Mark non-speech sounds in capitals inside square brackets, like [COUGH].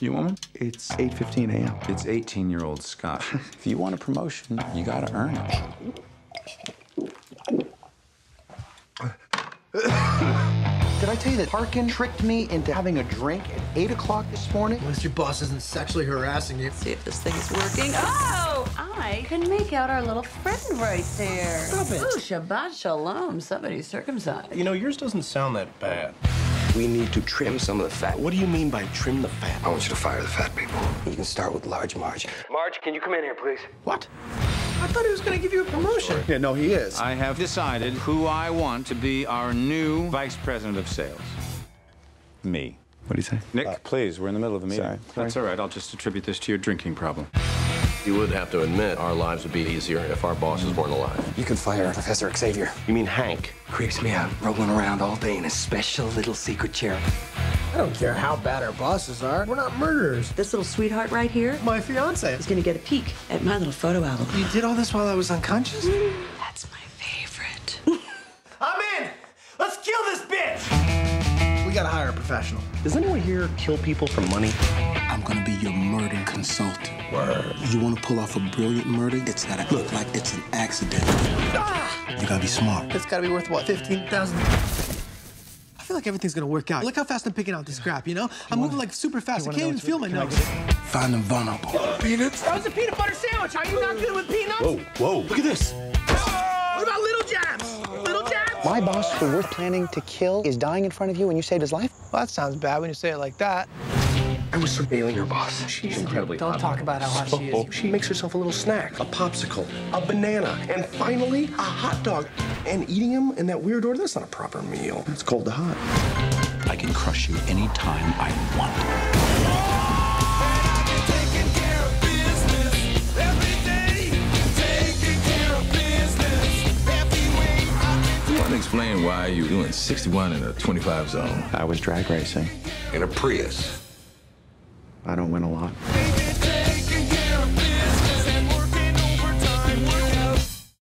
You want woman? It's 8.15 a.m. It's 18-year-old Scott. [LAUGHS] if you want a promotion, you gotta earn it. Did I tell you that Harken tricked me into having a drink at 8 o'clock this morning? At least your boss isn't sexually harassing you. See if this thing is working. Oh, I can make out our little friend right there. Stop it. Ooh, Shabbat Shalom. Somebody's circumcised. You know, yours doesn't sound that bad. We need to trim some of the fat. What do you mean by trim the fat? I want you to fire the fat people. You can start with large Marge. Marge, can you come in here, please? What? I thought he was going to give you a promotion. Yeah, no, he is. I have decided who I want to be our new vice president of sales. Me. What do you say? Nick, uh, please, we're in the middle of a meeting. Sorry. That's all right. I'll just attribute this to your drinking problem. You would have to admit our lives would be easier if our bosses weren't alive. You can fire Professor Xavier. You mean Hank? Creeps me out, rolling around all day in a special little secret chair. I don't care how bad our bosses are. We're not murderers. This little sweetheart right here My fiance. is going to get a peek at my little photo album. You did all this while I was unconscious? [GASPS] That's my gotta hire a professional. Does anyone here kill people for money? I'm gonna be your murder consultant. Word. You wanna pull off a brilliant murder? It's gotta look like it's an accident. Ah! You gotta be smart. It's gotta be worth what, 15,000? I feel like everything's gonna work out. Look how fast I'm picking out the crap, you know? I'm moving like super fast. I can't even feel my nose. Find them vulnerable. Peanuts? That was a peanut butter sandwich. Are you not good with peanuts? Whoa, whoa, look at this. My boss, who we're planning to kill, is dying in front of you and you saved his life? Well, that sounds bad when you say it like that. I was surveilling your boss. She's incredibly Don't hot. talk about how hot she is. She makes herself a little snack, a popsicle, a banana, and finally, a hot dog. And eating them in that weird order, that's not a proper meal. It's cold to hot. I can crush you anytime I want. Explain why you're doing 61 in a 25 zone? I was drag racing. In a Prius. I don't win a lot.